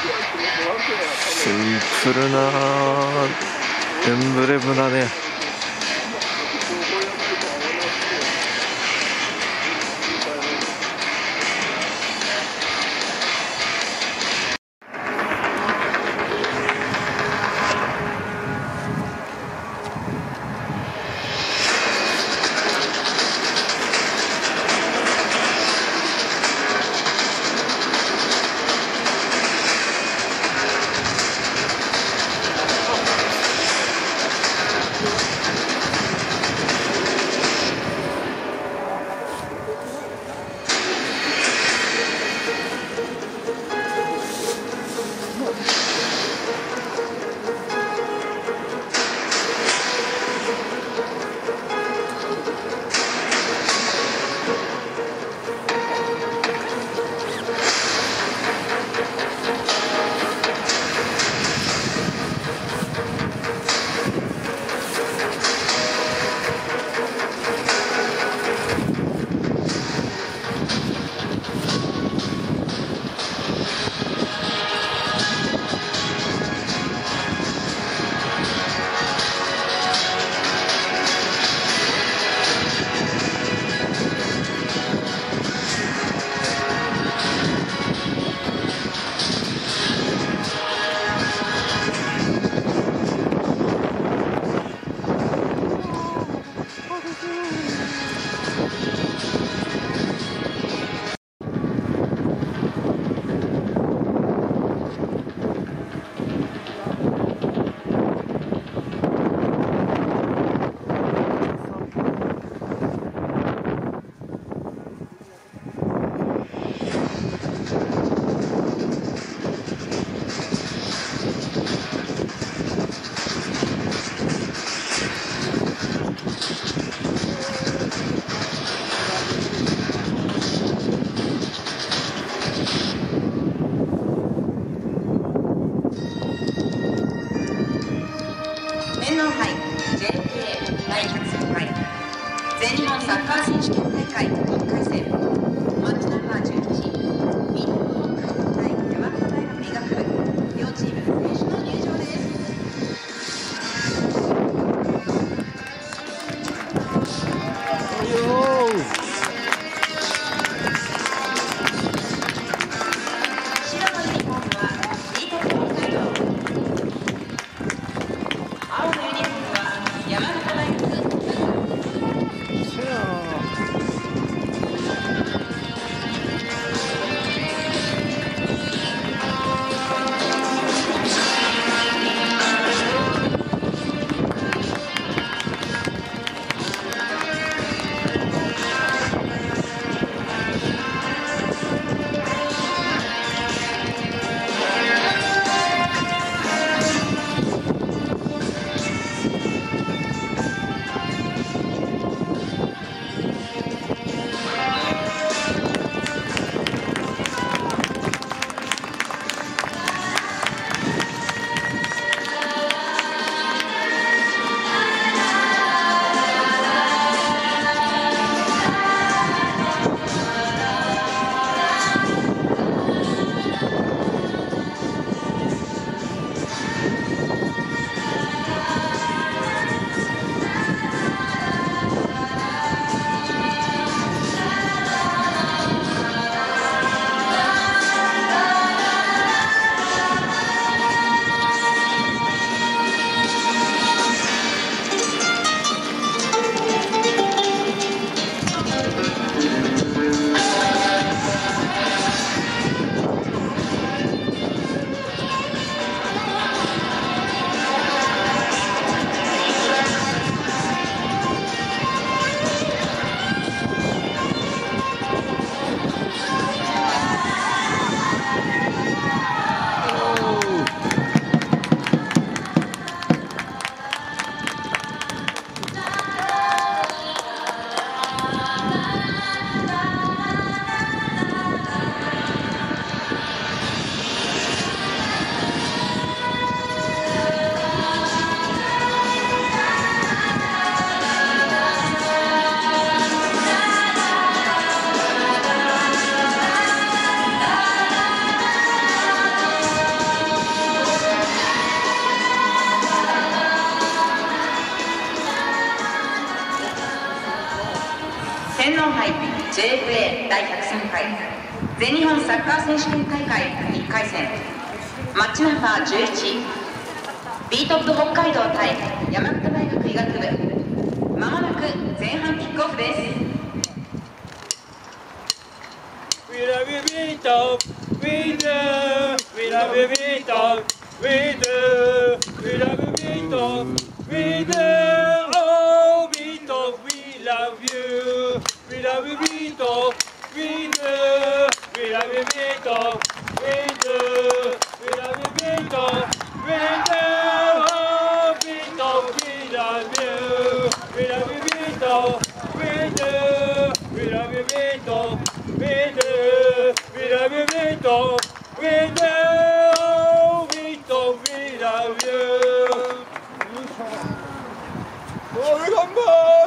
シンプルなエンブレムだね。パー選手大会。天皇杯 JFA 第103回全日本サッカー選手権大会1回戦マッチナンバー11ビートップ北海道対山形大学医学部まもなく前半キックオフです We love you, Vito. We do. We love you, Vito. We do. We love you, Vito. We do. love Vito, we do, we love Vito, we do, we love Vito, we do, oh Vito, we love you, we love Vito, we do, we love Vito, we do, we love Vito, we do, oh Vito, we love you. Oh, we come back!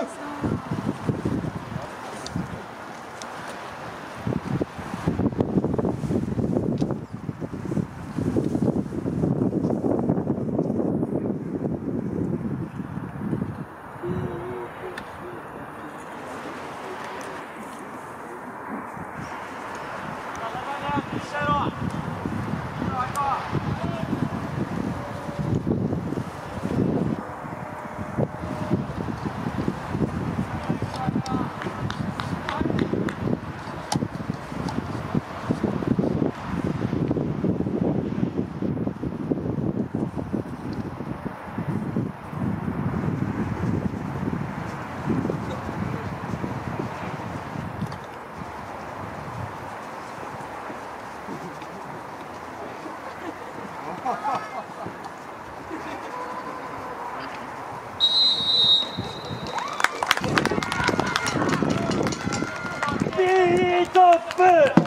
Beethoven!